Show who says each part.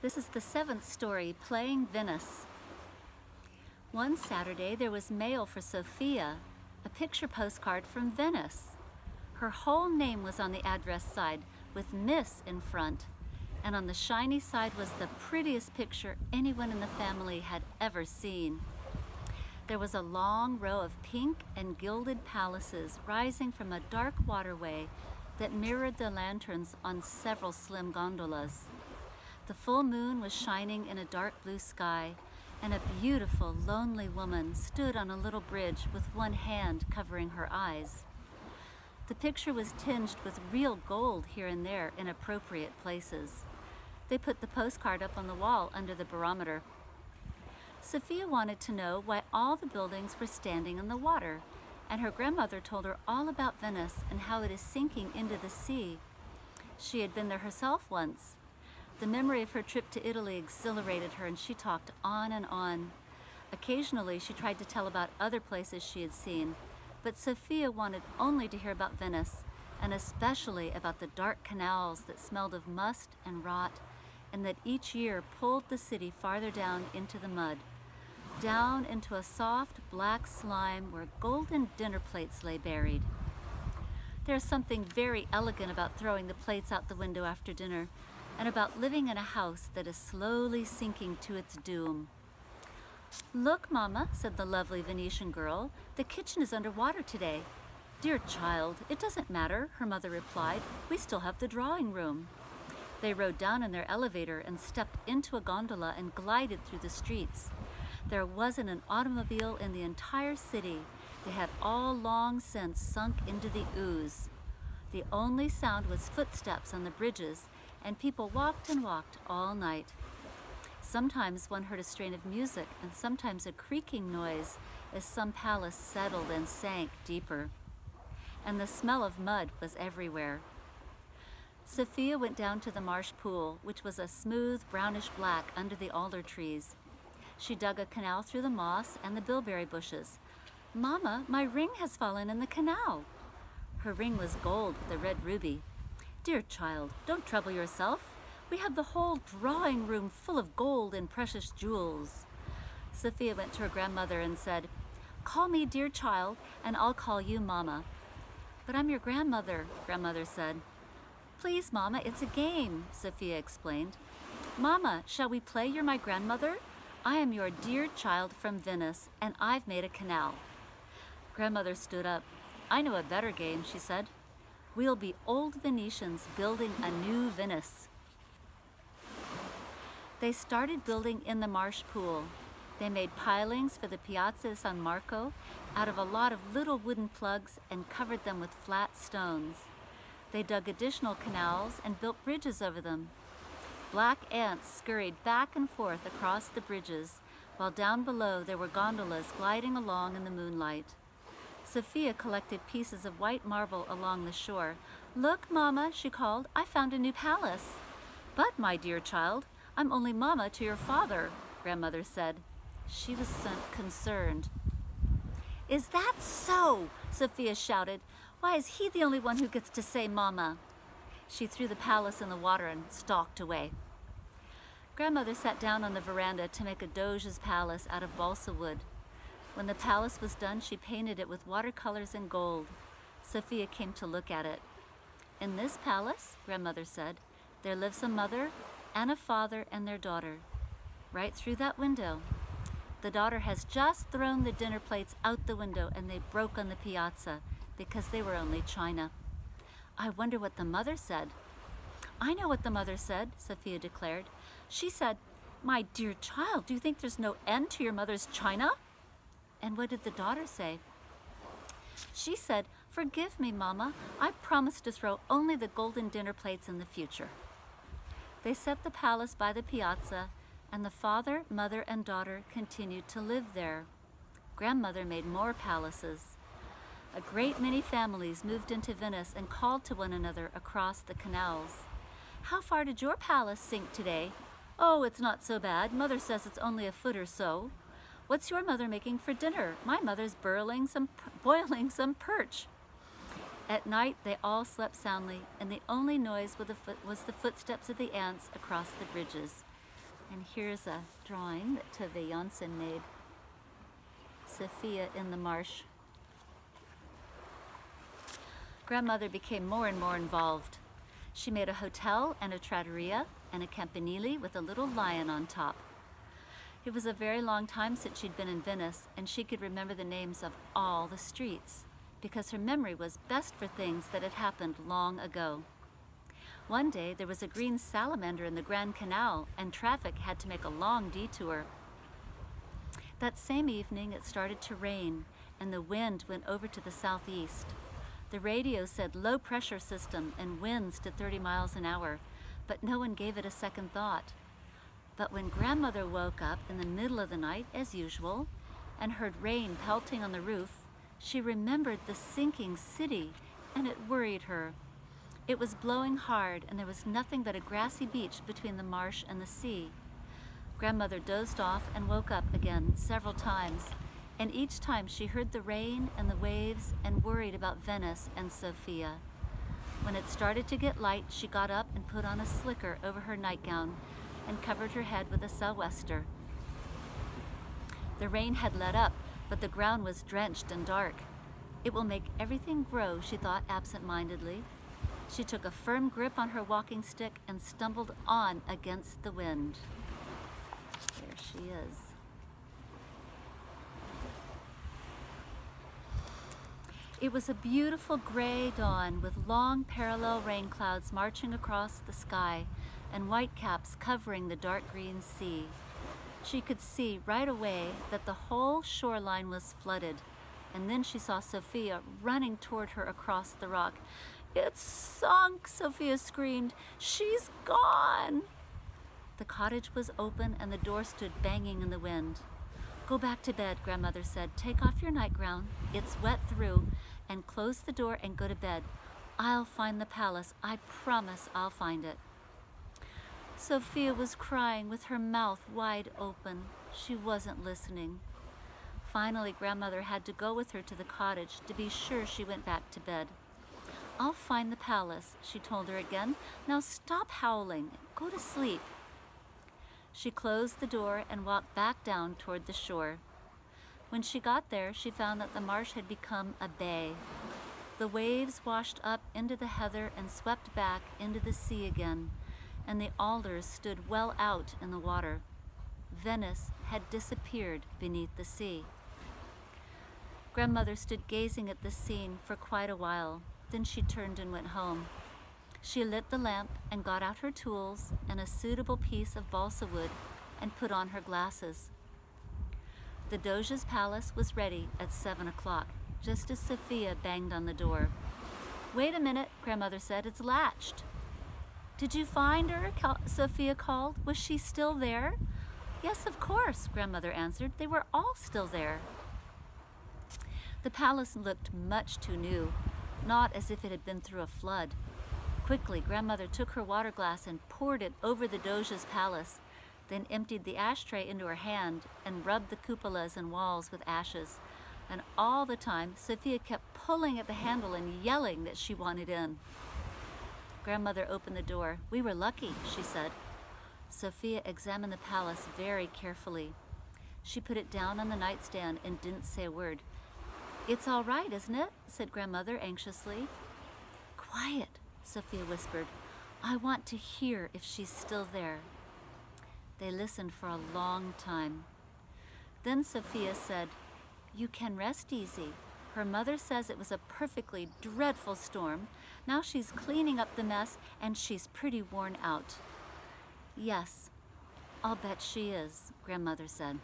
Speaker 1: This is the seventh story, Playing Venice. One Saturday, there was mail for Sophia, a picture postcard from Venice. Her whole name was on the address side, with Miss in front, and on the shiny side was the prettiest picture anyone in the family had ever seen. There was a long row of pink and gilded palaces rising from a dark waterway that mirrored the lanterns on several slim gondolas. The full moon was shining in a dark blue sky, and a beautiful, lonely woman stood on a little bridge with one hand covering her eyes. The picture was tinged with real gold here and there in appropriate places. They put the postcard up on the wall under the barometer. Sophia wanted to know why all the buildings were standing in the water, and her grandmother told her all about Venice and how it is sinking into the sea. She had been there herself once, the memory of her trip to Italy exhilarated her and she talked on and on. Occasionally, she tried to tell about other places she had seen, but Sophia wanted only to hear about Venice, and especially about the dark canals that smelled of must and rot, and that each year pulled the city farther down into the mud, down into a soft black slime where golden dinner plates lay buried. There is something very elegant about throwing the plates out the window after dinner, and about living in a house that is slowly sinking to its doom. Look, Mama, said the lovely Venetian girl, the kitchen is under water today. Dear child, it doesn't matter, her mother replied. We still have the drawing room. They rode down in their elevator and stepped into a gondola and glided through the streets. There wasn't an automobile in the entire city. They had all long since sunk into the ooze. The only sound was footsteps on the bridges and people walked and walked all night. Sometimes one heard a strain of music and sometimes a creaking noise as some palace settled and sank deeper. And the smell of mud was everywhere. Sophia went down to the marsh pool, which was a smooth brownish black under the alder trees. She dug a canal through the moss and the bilberry bushes. Mama, my ring has fallen in the canal. Her ring was gold with a red ruby. Dear child, don't trouble yourself. We have the whole drawing room full of gold and precious jewels. Sophia went to her grandmother and said, Call me dear child, and I'll call you Mama. But I'm your grandmother, grandmother said. Please, Mama, it's a game, Sophia explained. Mama, shall we play you're my grandmother? I am your dear child from Venice, and I've made a canal. Grandmother stood up. I know a better game, she said. We'll be old Venetians building a new Venice. They started building in the marsh pool. They made pilings for the Piazza San Marco out of a lot of little wooden plugs and covered them with flat stones. They dug additional canals and built bridges over them. Black ants scurried back and forth across the bridges, while down below there were gondolas gliding along in the moonlight. Sophia collected pieces of white marble along the shore. Look, Mama, she called, I found a new palace. But, my dear child, I'm only Mama to your father, grandmother said. She was concerned. Is that so? Sophia shouted. Why is he the only one who gets to say Mama? She threw the palace in the water and stalked away. Grandmother sat down on the veranda to make a Doge's palace out of balsa wood. When the palace was done, she painted it with watercolors and gold. Sophia came to look at it. In this palace, grandmother said, there lives a mother and a father and their daughter. Right through that window. The daughter has just thrown the dinner plates out the window and they broke on the piazza because they were only china. I wonder what the mother said. I know what the mother said, Sophia declared. She said, My dear child, do you think there's no end to your mother's china? And what did the daughter say? She said, Forgive me, Mama. I promise to throw only the golden dinner plates in the future. They set the palace by the piazza, and the father, mother, and daughter continued to live there. Grandmother made more palaces. A great many families moved into Venice and called to one another across the canals. How far did your palace sink today? Oh, it's not so bad. Mother says it's only a foot or so. What's your mother making for dinner? My mother's boiling some, boiling some perch. At night, they all slept soundly, and the only noise was the footsteps of the ants across the bridges. And here's a drawing that Tove Jansson made. Sophia in the marsh. Grandmother became more and more involved. She made a hotel and a trattoria and a campanile with a little lion on top. It was a very long time since she'd been in Venice, and she could remember the names of all the streets because her memory was best for things that had happened long ago. One day there was a green salamander in the Grand Canal, and traffic had to make a long detour. That same evening it started to rain, and the wind went over to the southeast. The radio said low pressure system and winds to 30 miles an hour, but no one gave it a second thought. But when grandmother woke up in the middle of the night, as usual, and heard rain pelting on the roof, she remembered the sinking city, and it worried her. It was blowing hard, and there was nothing but a grassy beach between the marsh and the sea. Grandmother dozed off and woke up again several times, and each time she heard the rain and the waves and worried about Venice and Sophia. When it started to get light, she got up and put on a slicker over her nightgown and covered her head with a sou'wester. The rain had let up, but the ground was drenched and dark. It will make everything grow, she thought absent-mindedly. She took a firm grip on her walking stick and stumbled on against the wind. There she is. It was a beautiful gray dawn with long parallel rain clouds marching across the sky and white caps covering the dark green sea. She could see right away that the whole shoreline was flooded, and then she saw Sophia running toward her across the rock. It's sunk, Sophia screamed. She's gone. The cottage was open and the door stood banging in the wind. Go back to bed, grandmother said. Take off your nightgown. It's wet through. And close the door and go to bed. I'll find the palace. I promise I'll find it. Sophia was crying with her mouth wide open. She wasn't listening. Finally, grandmother had to go with her to the cottage to be sure she went back to bed. I'll find the palace, she told her again. Now stop howling. Go to sleep. She closed the door and walked back down toward the shore. When she got there, she found that the marsh had become a bay. The waves washed up into the heather and swept back into the sea again, and the alders stood well out in the water. Venice had disappeared beneath the sea. Grandmother stood gazing at the scene for quite a while. Then she turned and went home. She lit the lamp and got out her tools and a suitable piece of balsa wood and put on her glasses. The Doge's palace was ready at seven o'clock, just as Sophia banged on the door. Wait a minute, grandmother said, it's latched. Did you find her? Sophia called. Was she still there? Yes, of course, grandmother answered. They were all still there. The palace looked much too new, not as if it had been through a flood. Quickly, grandmother took her water glass and poured it over the Doge's palace, then emptied the ashtray into her hand and rubbed the cupolas and walls with ashes. And all the time, Sophia kept pulling at the handle and yelling that she wanted in. Grandmother opened the door. We were lucky, she said. Sophia examined the palace very carefully. She put it down on the nightstand and didn't say a word. It's all right, isn't it? said Grandmother anxiously. Quiet, Sophia whispered. I want to hear if she's still there. They listened for a long time. Then Sophia said, You can rest easy. Her mother says it was a perfectly dreadful storm. Now she's cleaning up the mess and she's pretty worn out. Yes, I'll bet she is, Grandmother said.